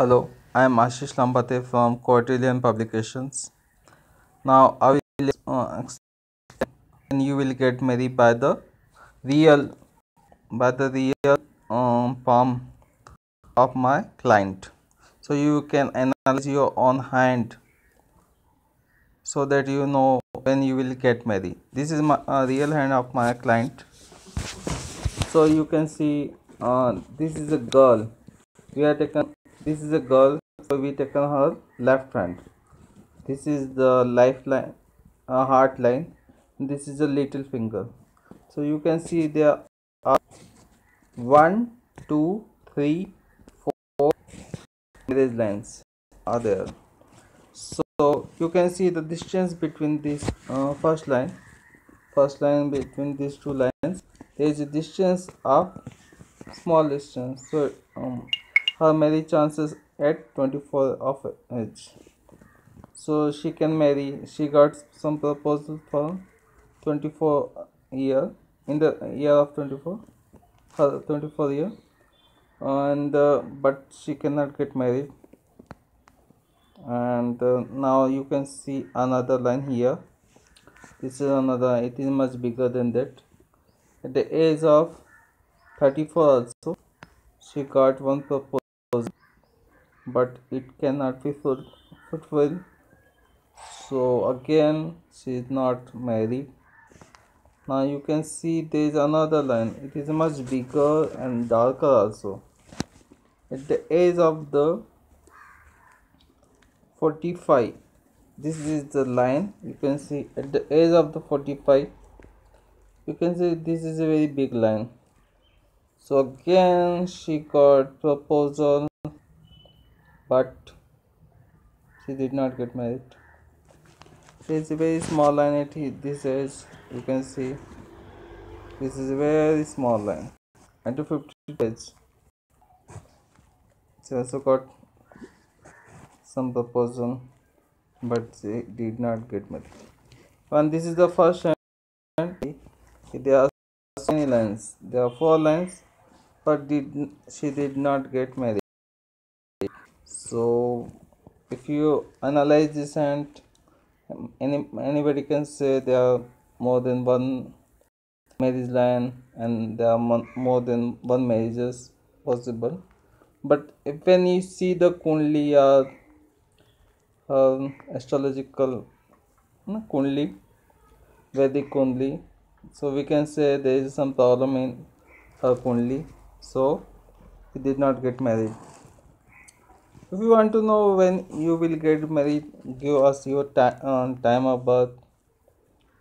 Hello, I am Ashish Lambate from Quadrillion Publications. Now I will uh, explain you will get married by the real by the real um, palm of my client. So you can analyze your own hand so that you know when you will get married. This is my uh, real hand of my client. So you can see uh, this is a girl. We are taken this is a girl so we taken her left hand. This is the lifeline uh, heart line. This is a little finger. So you can see there are one two three four these lines are there. So you can see the distance between this uh, first line first line between these two lines. There is a distance of small distance. So um, her marriage chances at 24 of age. So she can marry. She got some proposal for 24 year in the year of 24 her 24 year. And uh, but she cannot get married. And uh, now you can see another line here. This is another it is much bigger than that. At the age of 34 also she got one proposal but it cannot be fulfilled. So again she is not married. Now you can see there is another line. It is much bigger and darker also. At the age of the 45 this is the line. You can see at the age of the 45 you can see this is a very big line. So again she got proposal but she did not get married. It's a very small line at this age you can see. This is a very small line. And to 50 age. She also got some proposal but she did not get married. And this is the first time there are many lines. There are four lines but did she did not get married so if you analyze this and any anybody can say there are more than one marriage line and there are more than one marriages possible. But if when you see the kundli or um, astrological no, kundli vedic kundli so we can say there is some problem in her kundli. So he did not get married if you want to know when you will get married give us your uh, time of birth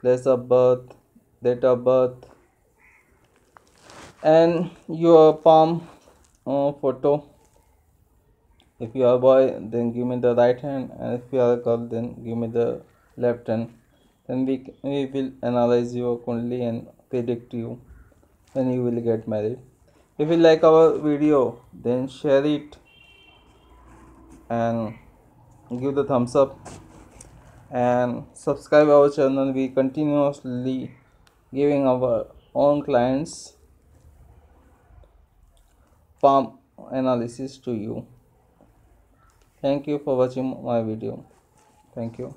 place of birth date of birth and your palm uh, photo. If you are a boy then give me the right hand and if you are a girl then give me the left hand. Then we, we will analyze your kundli and predict you when you will get married. If you like our video then share it and give the thumbs up and subscribe our channel. We continuously giving our own clients palm analysis to you. Thank you for watching my video. Thank you